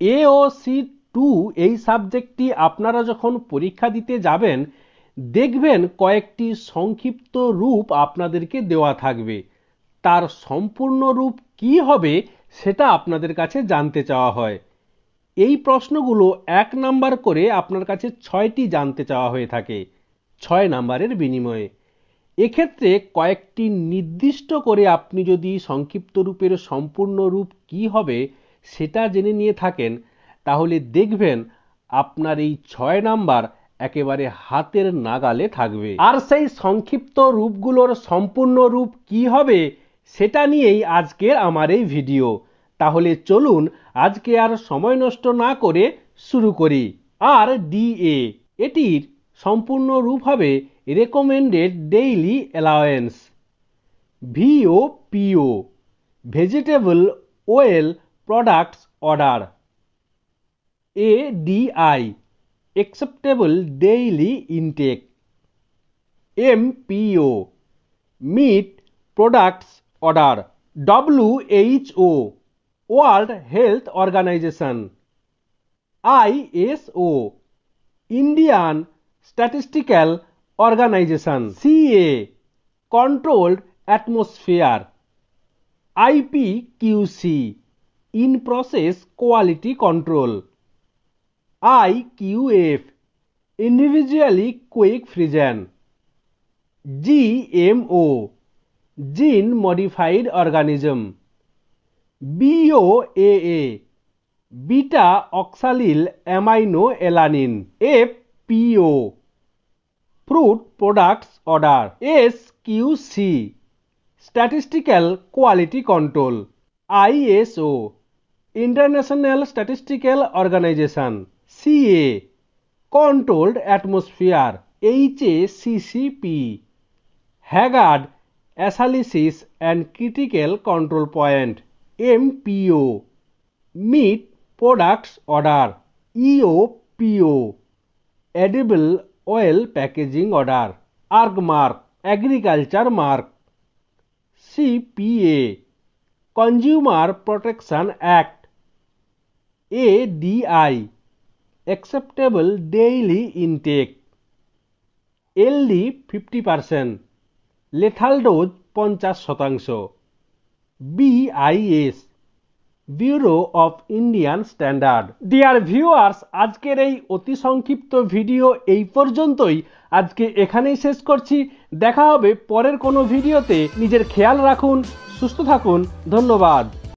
এ ও C two এই সাবজেক্টটি আপনারা যখন পরীক্ষা দিতে যাবেন, দেখবেন কয়েকটি সংক্ষিপ্ত রূপ আপনাদেরকে দেওয়া থাকবে। তার সম্পূর্ণ রূপ কি হবে সেটা আপনাদের কাছে জানতে চাওয়া হয়। এই প্রশ্নগুলো এক নাম্বার করে আপনার কাছে ছয়টি জানতে চাওয়া হয়ে থাকে, ছয় নাম্বারের বিনিময়ে। এক্ষেত্রে কয়েকটি নির্দিষ্ট করে আপনি যদি সংক্ষিপ্ত রূপের সম্পূর্ণ রূপ কি হবে সেটা জেনে নিয়ে থাকেন, তাহলে দেখবেন আপনার এই ছয় নাম্বার একেবারে হাতের নাগালে থাকবে। আর সেই সংক্ষিপ্ত রূপগুলোর সম্পূর্ণ রূপ কি হবে, সেটা নিয়েই আজকের আমার এই ভিডিও। তাহলে চলুন আজকে আর সময় নষ্ট না করে শুরু করি। আর ডিএ এটির সম্পূর্ণ রূপ হবে recommended daily allowance VO PO vegetable oil products order ADI acceptable daily intake MPO meat products order WHO World Health Organization ISO Indian Statistical Organization CA Controlled Atmosphere IPQC in process quality control I Q F individually quick frozen G M O gene modified organism BO A A beta oxalyl amino alanine F PO fruit products order S Q C statistical quality control ISO international statistical organisation CA controlled atmosphere HACCP hazard analysis and critical control point MPO meat products order EOPO edible oil packaging order agmark agriculture mark CPA Mark CPA act A Act ADI acceptable daily intake LD 50% lethal dose পঞ্চাশ শতাংশ BIS bureau of Indian standard dear viewers আজকের এই অতি সংক্ষিপ্ত video এই পর্যন্তই। আজকে এখানেই শেষ করছি। দেখা হবে পরের কোনো ভিডিওতে। নিজের খেয়াল রাখুন। সুস্থ থাকুন ধন্যবাদ।